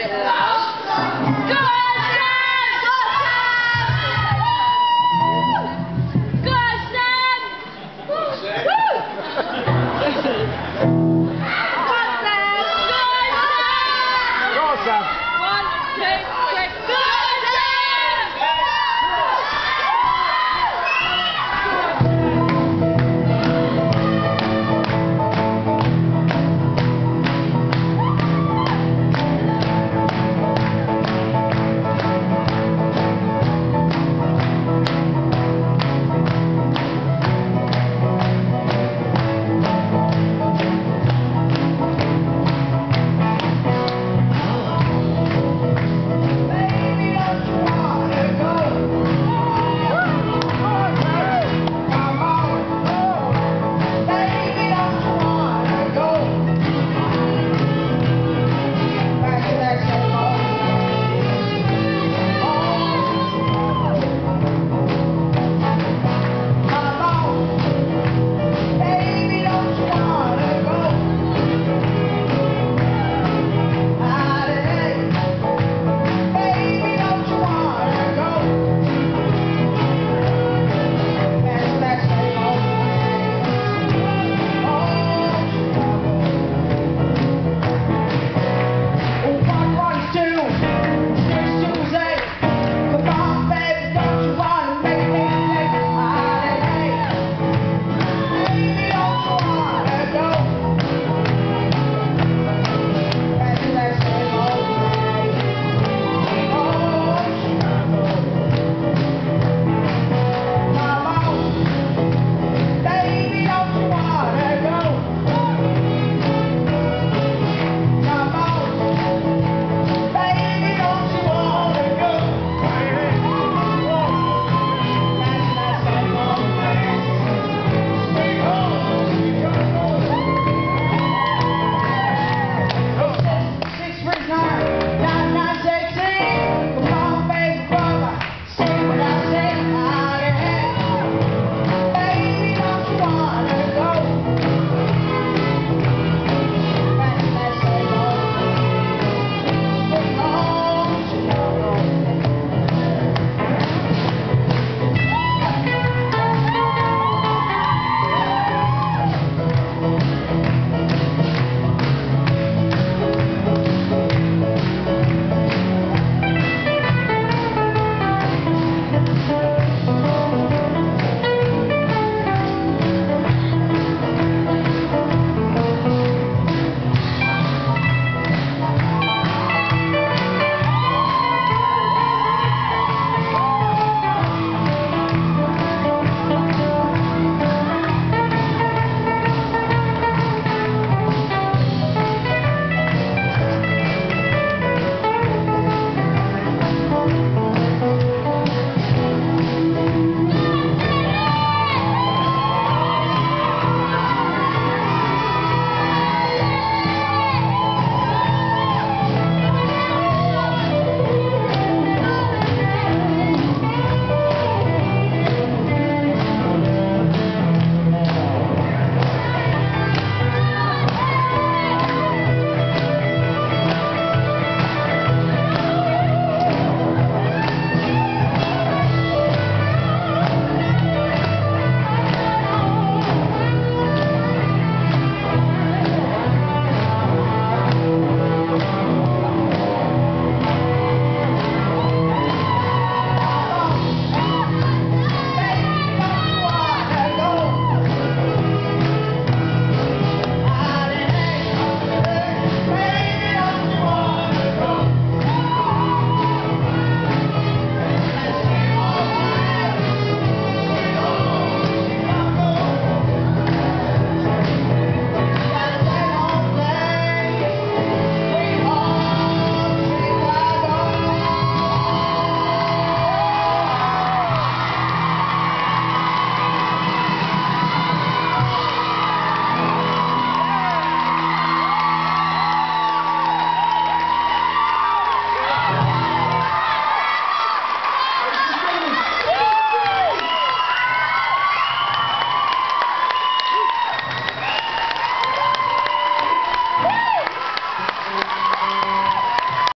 a